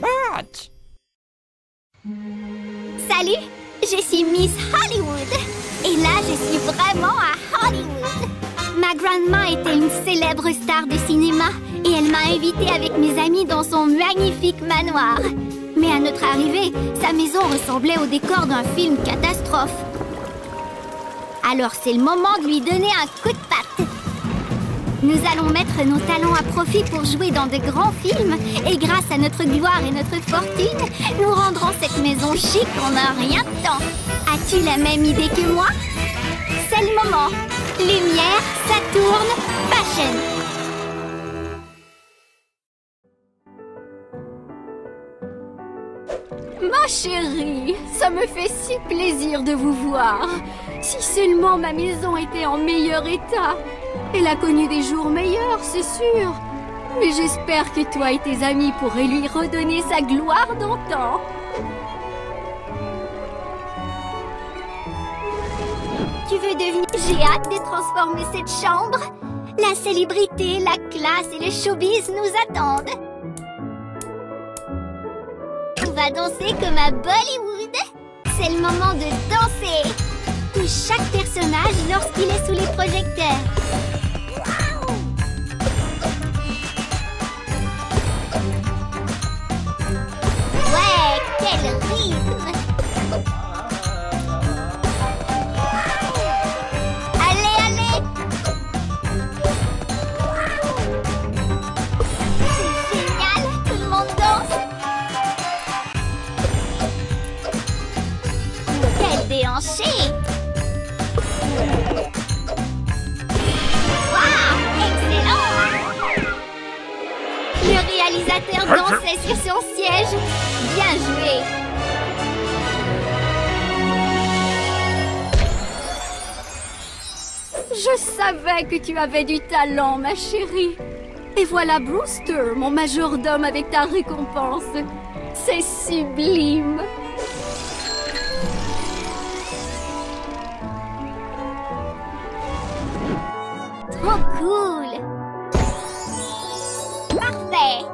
Match Salut, je suis Miss Hollywood. Et là, je suis vraiment à Hollywood. Ma grandma était une célèbre star de cinéma et elle m'a invitée avec mes amis dans son magnifique manoir. Mais à notre arrivée, sa maison ressemblait au décor d'un film catastrophe. Alors c'est le moment de lui donner un coup de nous allons mettre nos talents à profit pour jouer dans de grands films et grâce à notre gloire et notre fortune, nous rendrons cette maison chic en un rien de temps. As-tu la même idée que moi? C'est le moment. Lumière, ça tourne, fashion. Ma chérie, ça me fait si plaisir de vous voir. Si seulement ma maison était en meilleur état. Elle a connu des jours meilleurs, c'est sûr. Mais j'espère que toi et tes amis pourrez lui redonner sa gloire d'antan. Tu veux devenir... J'ai hâte de transformer cette chambre. La célébrité, la classe et le showbiz nous attendent. On va danser comme à Bollywood. C'est le moment de danser. Touche chaque personnage lorsqu'il est sous les projecteurs. Allez, allez C'est génial Tout le monde danse. Quel déhanché Lance l'inscription siège. Bien joué. Je savais que tu avais du talent, ma chérie. Et voilà Brewster, mon majordome avec ta récompense. C'est sublime. Trop cool. Parfait.